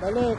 Balik.